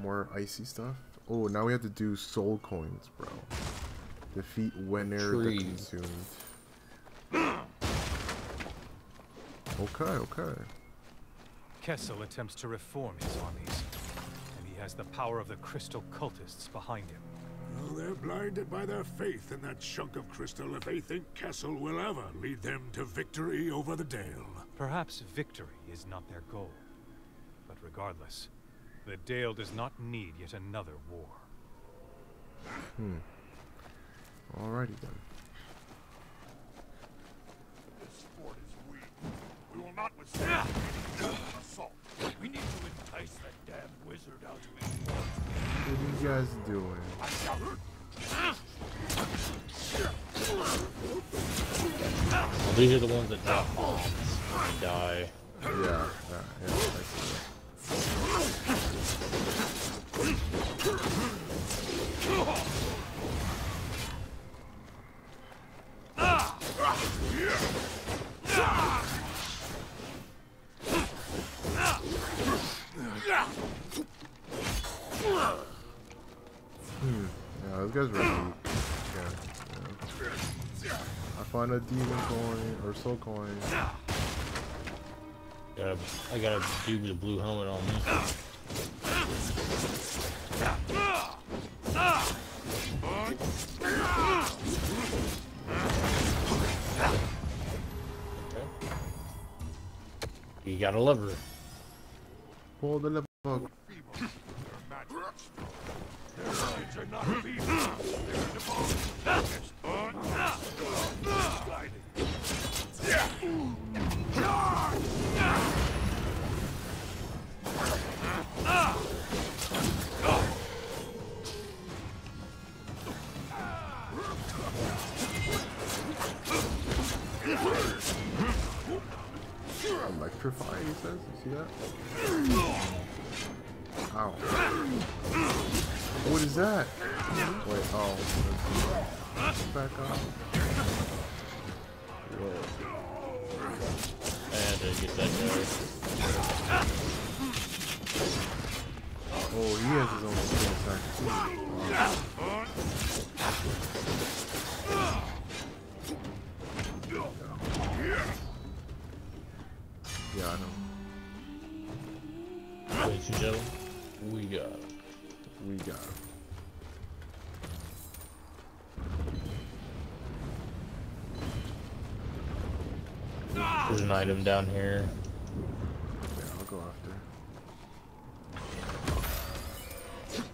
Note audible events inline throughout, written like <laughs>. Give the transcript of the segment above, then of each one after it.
more icy stuff. Oh, now we have to do soul coins, bro. Defeat winner the Trees. consumed. Okay, okay. Kessell attempts to reform his armies, and he has the power of the crystal cultists behind him. Well, they're blinded by their faith in that chunk of crystal if they think Kessell will ever lead them to victory over the Dale. Perhaps victory is not their goal. But regardless, the Dale does not need yet another war. Hmm. Alrighty then. This fort is weak. We will not withstand an assault. We need to entice that damn wizard out of his fort. What are you guys doing? Well, these are the ones that drop bombs and die. Yeah, yeah, yeah, I find a demon coin or soul coin. Got a, I got a dude with a blue helmet on me. Okay. You got a lever. Pull the lever. Feeble. Their magic is strong. Their minds are not feeble. They're in the bone. Is that? Wait, oh. Back up. Whoa. I had to get that guy. Oh, he has his own attack too. Wow. There's an item down here. Yeah, I'll go after.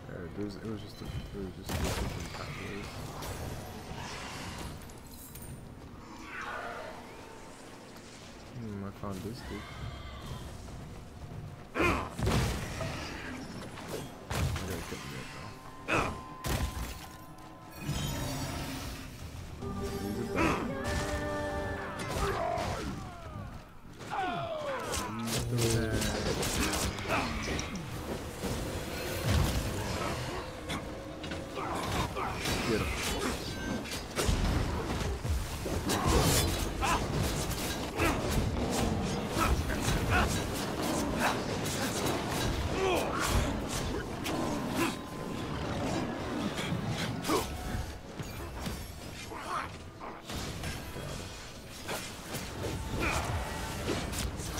There, there's, it was just a, it was just different pathways. Hmm, I found this dude.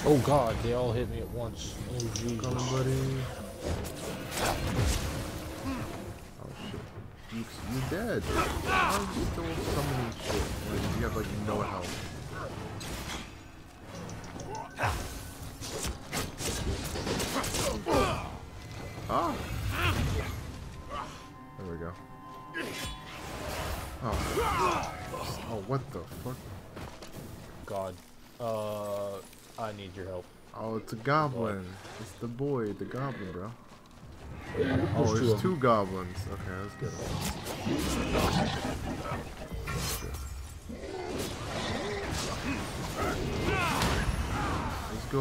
Oh god, they all hit me at once. Oh Jesus. Coming, buddy. Oh shit. You, you dead. How are you still summoning shit when you have like no health? Ah! There we go. Oh. Oh, what the fuck? God. Uh, I need your help. Oh, it's a goblin. It's the boy, the goblin, bro. Oh, two there's of two goblins. Okay, let's get him. Let's go.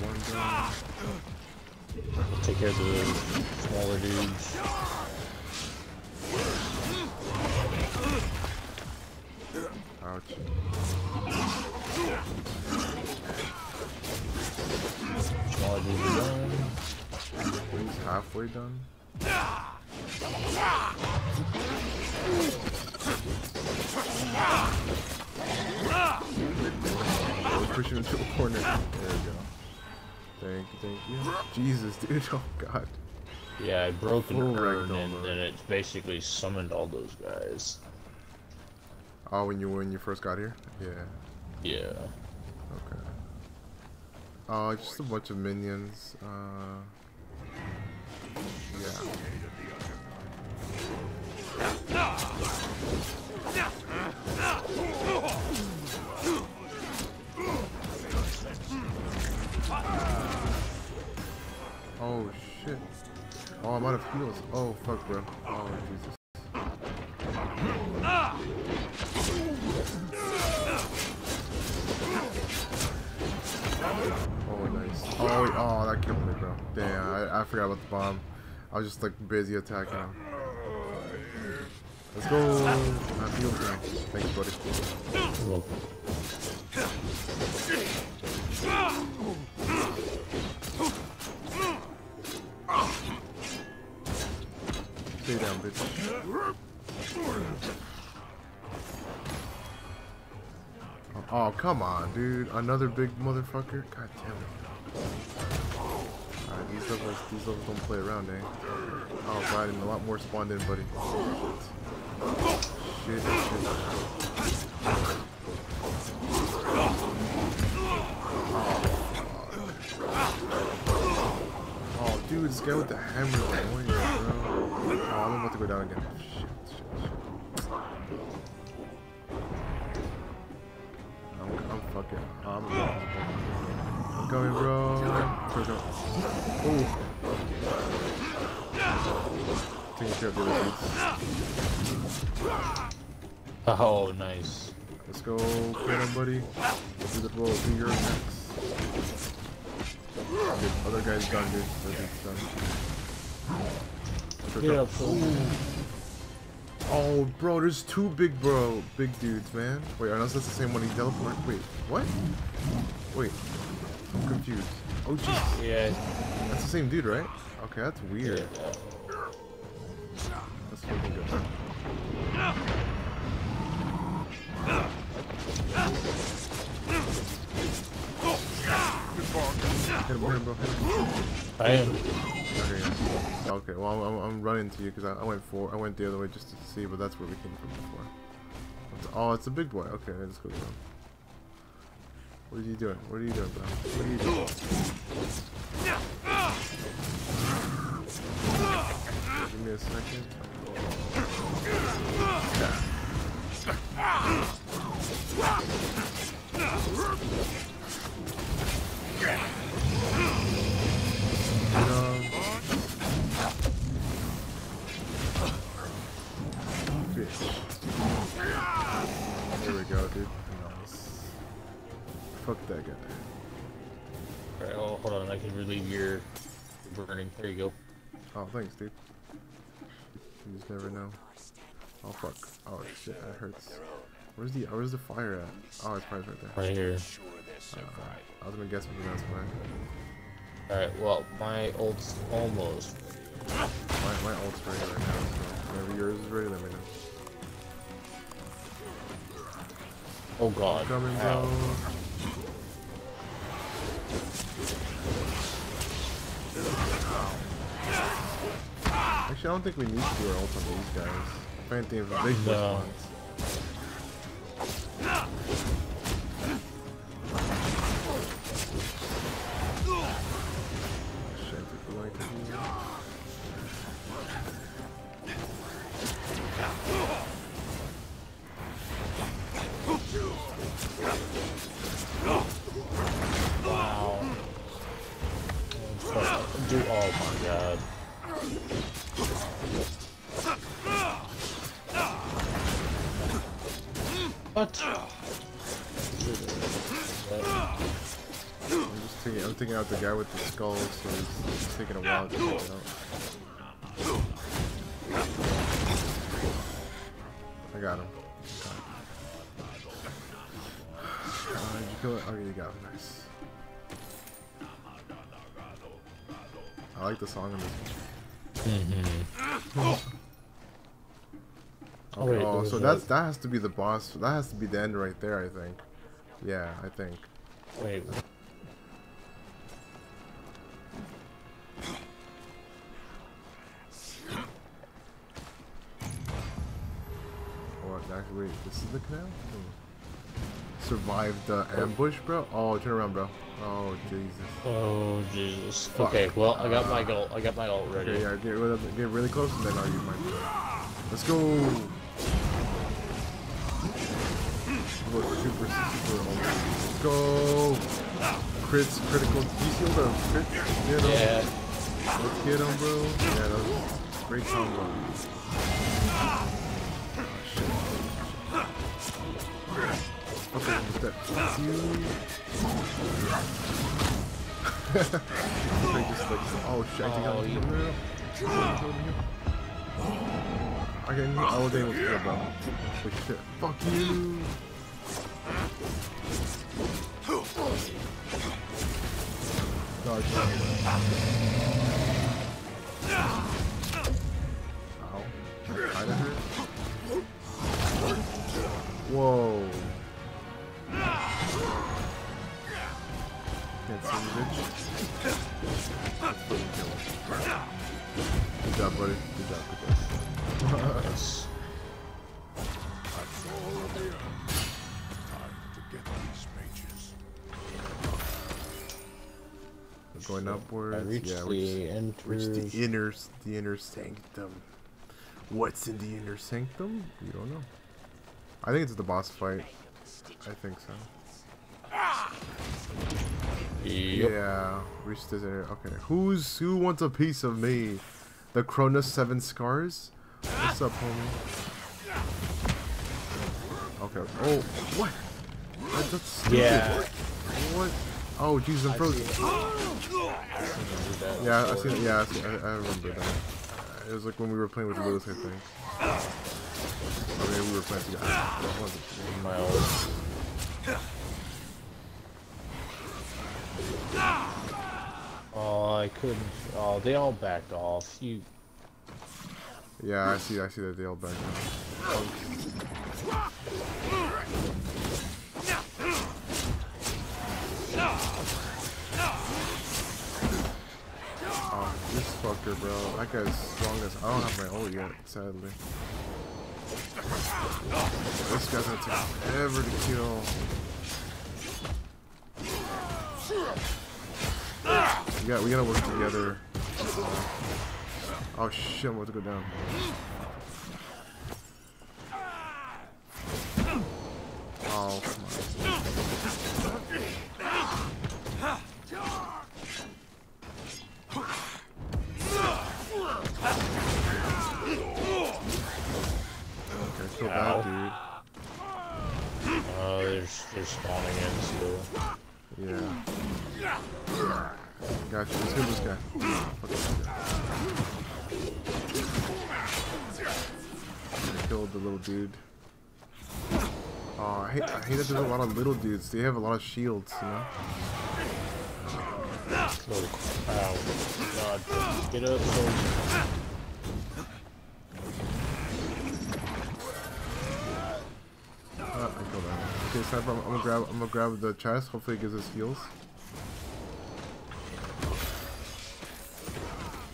One down. Take care of the smaller dudes. Ouch. He's halfway done. Oh, push him into a corner. There we go. Thank you, thank you. Jesus, dude. Oh, God. Yeah, I broke an Full urn ragdoll and then it basically summoned all those guys. Oh, when you when you first got here? Yeah. Yeah. Okay. Uh, just a bunch of minions. Uh. Yeah. Oh shit. Oh, I'm out of heals. Oh fuck, bro. Oh Jesus. Damn, I, I forgot about the bomb. I was just like busy attacking him. Let's go. I healed now. Thanks, buddy. Stay down, bitch. Oh, come on, dude. Another big motherfucker? God damn it. Alright, these levels, don't play around, eh? Oh, right, and a lot more spawned in, buddy. Shit, shit. Oh, dude, this guy with the hammer is annoying, bro. Oh, I'm about to go down again. Shit, shit, shit. I'm, I'm fucking. I'm, I'm coming, bro. Oh. Taking care of the other. Oh, nice. Let's go, get him, buddy. Do the. Do your next. Other guy's done, dude. Other dude's done. Quick Get up. up. Oh, bro, there's two big bro, big dudes, man. Wait, unless that's the same one he teleported. Wait, what? Wait, I'm confused. Oh, jeez, Yeah. that's the same dude, right? Okay, that's yeah. weird. That's fucking good. Hit him, hit him, bro. Hit him. I am. Okay, yeah. Okay, well, I'm, I'm, running to you because I, I went for I went the other way just to see, but that's where we came from before. What's- oh, it's a big boy. Okay, let's go. Bro. What are you doing? What are you doing, bro? What are you doing? Give me a second. Get hold on. I can relieve your burning. There you go. Oh, thanks, dude. You just never know. Oh fuck. Oh shit, that hurts. Where's the oh, Where's the fire at? Oh, it's probably right there. Right here. Uh, I was gonna guess something else, man. Alright, well, my ult's almost. My my ult's ready right now. So whenever yours is ready, let me know. Oh god. Coming, Ow. bro. Actually, I don't think we need to do our ult on these guys. If anything, if they No. once. What? I'm just taking, I'm taking out the guy with the skull, so it's, it's taking a while to take out. I got him. Uh, did you kill it? Okay, you got him. Nice. I like the song in this. Mm-hmm. Okay, Oh, wait, oh, so that's that has to be the boss. That has to be the end right there. I think. Yeah, I think. Wait. Or actually, wait, this is the canal. Hmm. Survived the ambush, bro. Oh, turn around, bro. Oh Jesus. Oh Jesus. Fuck. Okay, well I got my ult. I got my ult ready. Okay, yeah, get rid of, get really close, and then I'll use my. Let's go. Look, super, super. ult. Oh, let's go. Crits, critical. Do you see all the crits? Get 'em. Yeah. Let's get him, bro. Yeah, that was great combo. Oh. Okay, that. Fuck you. <laughs> I just like, oh shit, I think Oh, I'm you- here. <laughs> I can able to kill them. But shit. Fuck you. No, Ow. Kinda hurt. Whoa. Can't see me, bitch. Let's fucking kill him. Good job, buddy. Good job, good job. Yes. That's all of you. Time to get these mages. We're going upwards. I reached yeah, the we enters. reached the inner, the inner sanctum. What's in the inner sanctum? You don't know. I think it's the boss fight. I think so. Yep. Yeah, reached this area. Okay, who's who wants a piece of me? The Cronus Seven Scars. What's up, homie? Okay. Oh, what? That, that's stupid. Yeah. What? Oh, Jesus, I'm frozen. Yeah, I seen. Yeah, I, see, I, I remember that. It was like when we were playing with Lewis, I think. Or maybe we were playing together. My ult. Oh, I couldn't. Oh, they all backed off. You. Yeah, I see. I see that they all back. Oh, this fucker, bro. That guy's strong as. I don't have my ult yet, sadly. This guy's gonna take forever to kill. Got. We gotta work together. Oh shit! I'm about to go down. Oh come on. Okay, kill that dude. Oh, they're, they're spawning in still. Yeah. Gotcha. Let's kill this guy. Killed the little dude. Oh, I hate, I hate that there's a lot of little dudes. They have a lot of shields, you know? Oh, ow. God. Get up, soldier. Uh, I. Okay, Sniper, I'm, I'm gonna grab, I'm gonna grab the chest. Hopefully, it gives us heals.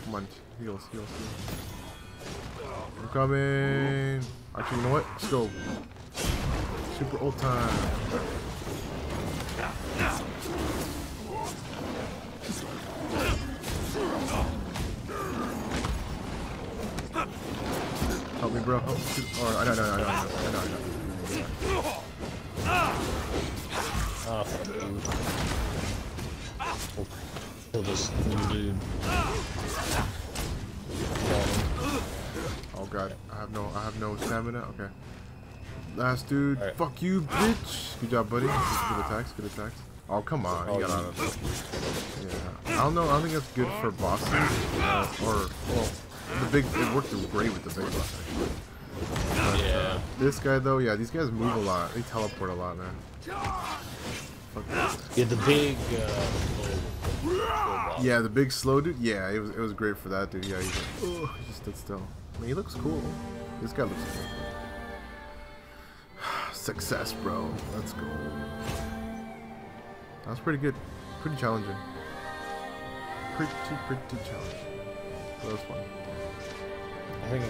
Come on, heals, heals, heals. I'm coming. Actually, you know what? Let's go. Super old time. Help me, bro. Help. Or, I know, I know, I know, I know, I know, Oh, fuck kill this dude. No, I have no stamina. Okay. Last dude, Alright. fuck you, bitch. Good job, buddy. Good attacks, good attacks. Oh come on, Oh, he got you- out of. Yeah, I don't know. I don't think that's good for bosses, uh, or well, the big. It worked great with the big boss. Actually. But, Yeah. uh, this guy though, yeah, these guys move a lot. They teleport a lot, man. Yeah, the big, uh, little boss Yeah, the big slow dude. Yeah, it was it was great for that dude. Yeah, he's like, oh, he just stood still. I mean, he looks cool. This guy looks cool. Success, bro. Let's go. That was pretty good. Pretty challenging. Pretty, pretty challenging. That was fun. I think